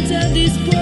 light of this